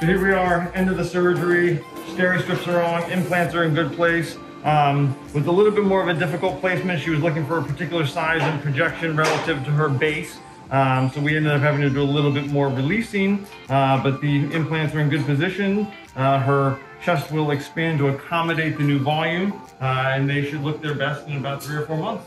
So here we are, end of the surgery. Steri strips are on, implants are in good place. Um, with a little bit more of a difficult placement, she was looking for a particular size and projection relative to her base. Um, so we ended up having to do a little bit more releasing, uh, but the implants are in good position. Uh, her chest will expand to accommodate the new volume, uh, and they should look their best in about three or four months.